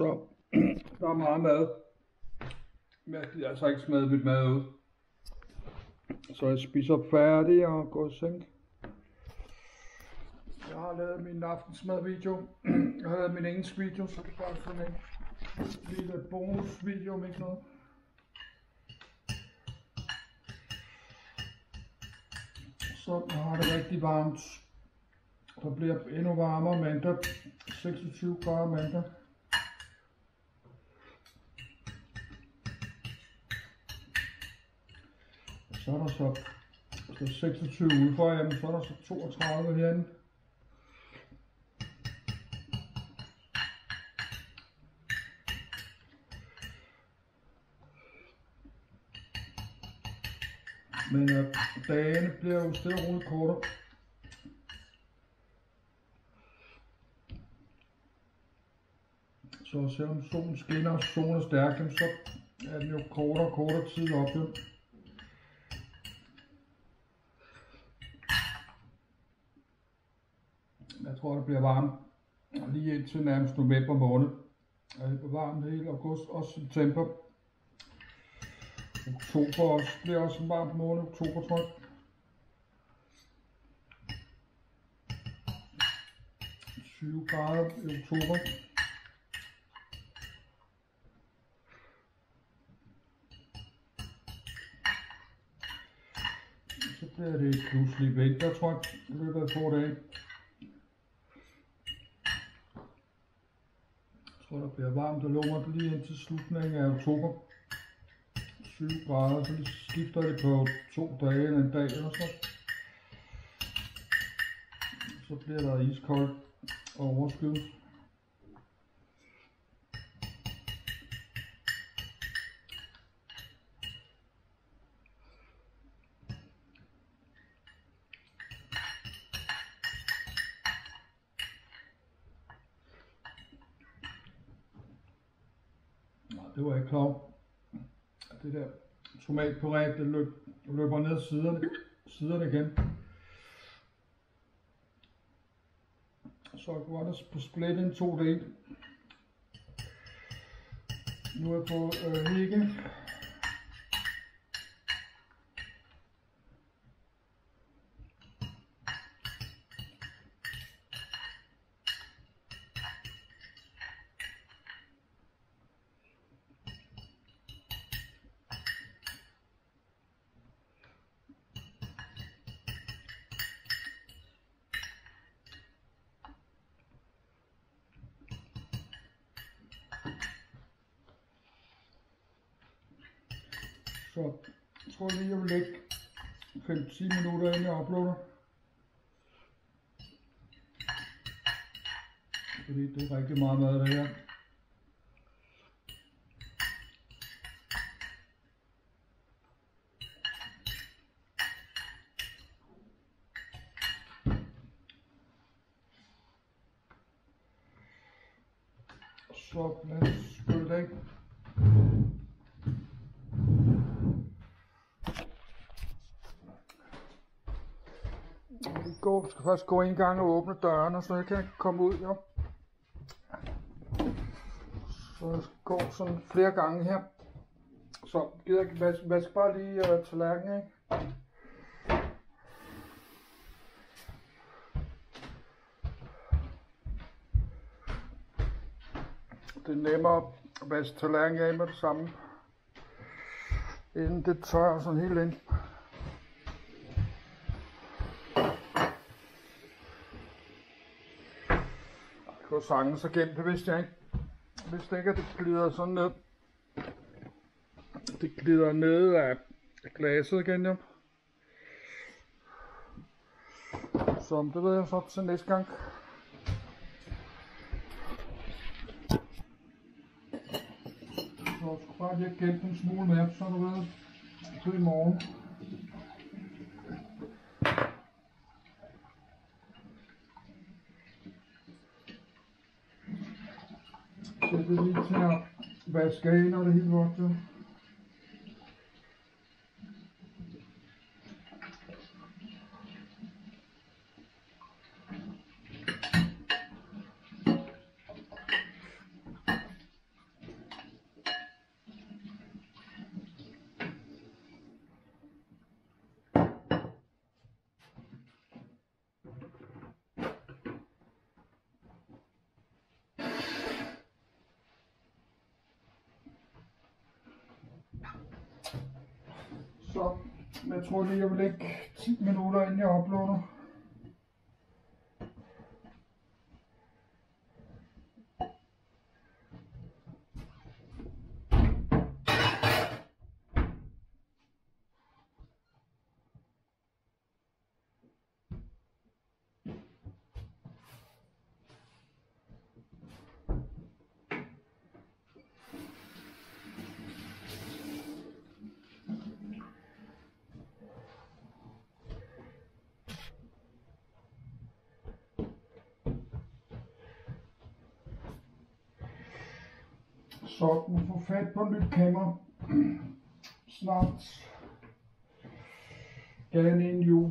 Så der er meget mad. Jeg gider altså ikke smide mit mad ud. Så jeg spiser færdig og går i seng. Jeg har lavet min aftensmadvideo. Jeg har lavet min engelsk video, så det er bare sådan en lille bonusvideo om ikke noget. Så har det rigtig varmt. Der bliver endnu varmere mandag. 26 grader mandag. Så er der så, så 26 ude for, jamen så er der så 32 herinde. Men øh, dagene bliver jo stille og roligt kortere. Så selvom solen skinner og solen er stærk, så er den jo kortere og kortere tid op. Jeg tror, det bliver varmt lige indtil nærmest november måned. Det bliver varmt hele august og september. Oktober også, bliver også en varm måned, oktober tror jeg. Grader i oktober. Så bliver det pludselig vinter, tror jeg, i løbet af få dage. Jeg tror, der bliver varmt og lummert lige indtil slutningen af oktober. 20 grader, så skifter det på to dage eller en dag eller så. Så bliver der iskoldt og overskyet. Det var jeg ikke klar over det der tomatpuré, det løb, løber ned siderne, siderne igen. Så jeg kunne der på splitten to dele. Nu er jeg på øh, hække. Så jeg tror lige, jeg vil lægge 5-10 minutter, inden jeg uploader. Fordi det er rigtig meget mad, det her. Så lad os skylle det af. Skal først gå en gang og åbne døren, og så jeg kan komme ud, jo. Så jeg går sådan flere gange her. Så gider jeg vaske, vaske bare lige øh, tallerkenen, ikke? Det er nemmere at vaske tallerkenen af med det samme, inden det tørrer sådan helt ind. På sangen, så gemt det, vidste jeg ikke. Hvis det ikke, at det glider sådan ned. Det glider ned af glaset igen, jo. Så det ved jeg så til næste gang. Så jeg skulle bare lige gemme en smule mere, så du ved, til i morgen. Det lige til at vaske af, når det er helt Så jeg tror lige, jeg vil lægge 10 minutter, inden jeg uploader. Så nu får fat på nyt kamera. Snart. Gerne en jul.